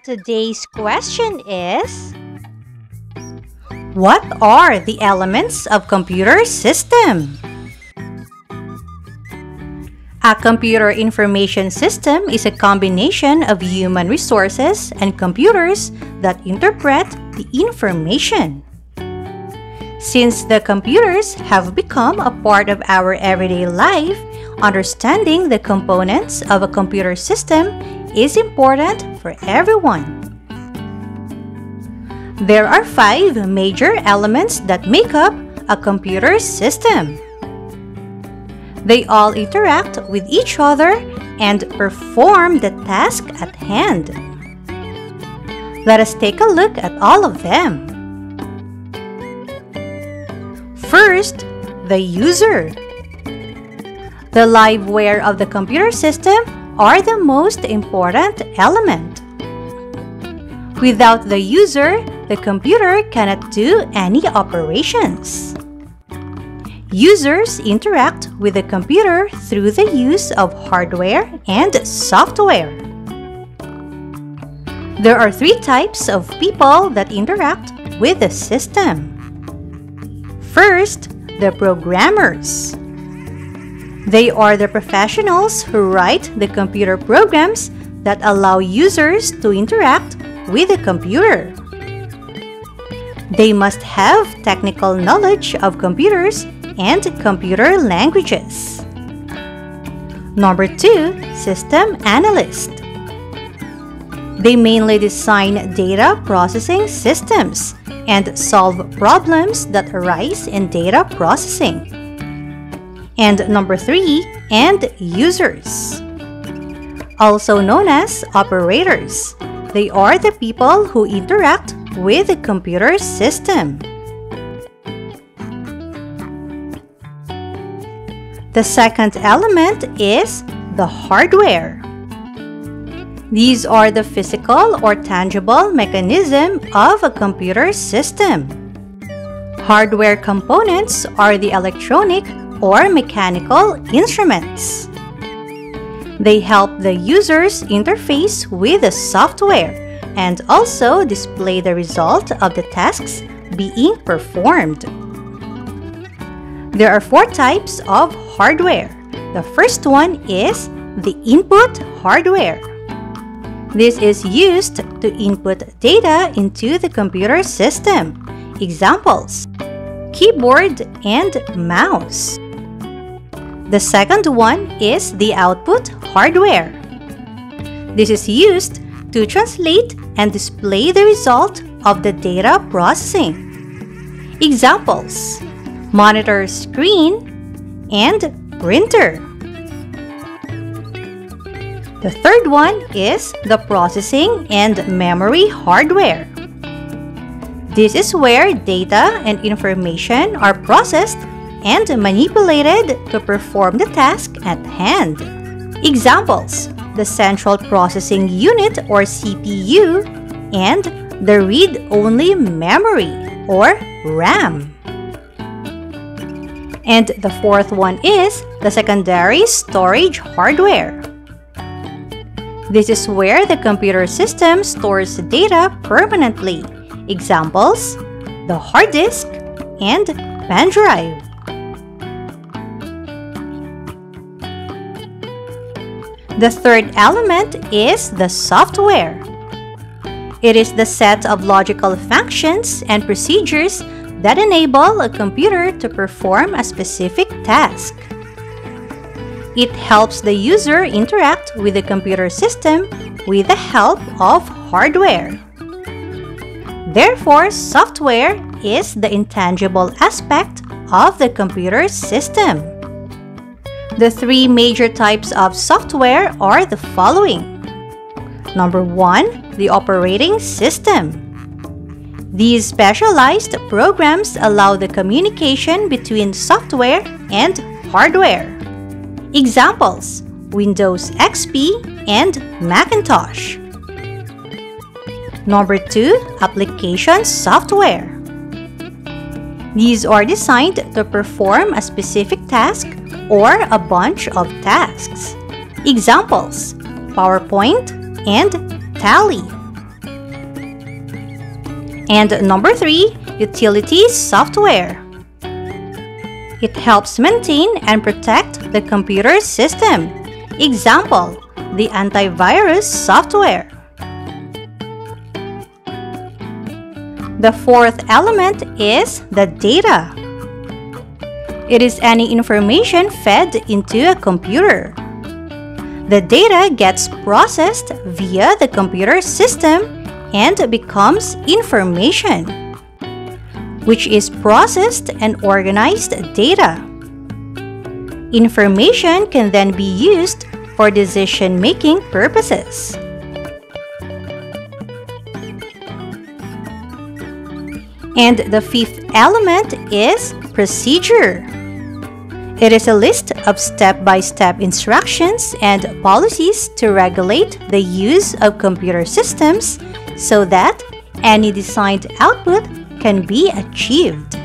Today's question is What are the elements of computer system? A computer information system is a combination of human resources and computers that interpret the information. Since the computers have become a part of our everyday life, understanding the components of a computer system is important for everyone. There are five major elements that make up a computer system. They all interact with each other and perform the task at hand. Let us take a look at all of them. First, the user. The liveware of the computer system are the most important element. Without the user, the computer cannot do any operations. Users interact with the computer through the use of hardware and software. There are three types of people that interact with the system. First, the programmers. They are the professionals who write the computer programs that allow users to interact with the computer. They must have technical knowledge of computers and computer languages. Number 2. System Analyst They mainly design data processing systems and solve problems that arise in data processing. And number 3. End users Also known as operators. They are the people who interact with the computer system. The second element is the hardware. These are the physical or tangible mechanism of a computer system. Hardware components are the electronic or mechanical instruments. They help the users interface with the software and also display the result of the tasks being performed. There are four types of hardware. The first one is the input hardware. This is used to input data into the computer system. Examples Keyboard and mouse. The second one is the output hardware. This is used to translate and display the result of the data processing. Examples Monitor screen and printer. The third one is the processing and memory hardware. This is where data and information are processed and manipulated to perform the task at hand. Examples the Central Processing Unit or CPU and the Read-Only Memory or RAM. And the fourth one is the secondary storage hardware. This is where the computer system stores data permanently. Examples, the hard disk and pen drive. The third element is the software. It is the set of logical functions and procedures that enable a computer to perform a specific task. It helps the user interact with the computer system with the help of hardware. Therefore, software is the intangible aspect of the computer system. The three major types of software are the following. Number one, the operating system. These specialized programs allow the communication between software and hardware. Examples Windows XP and Macintosh. Number 2. Application software. These are designed to perform a specific task or a bunch of tasks. Examples PowerPoint and Tally. And number three, utility software. It helps maintain and protect the computer system. Example, the antivirus software. The fourth element is the data. It is any information fed into a computer. The data gets processed via the computer system and becomes information, which is processed and organized data. Information can then be used for decision-making purposes. And the fifth element is procedure. It is a list of step-by-step -step instructions and policies to regulate the use of computer systems so that any designed output can be achieved.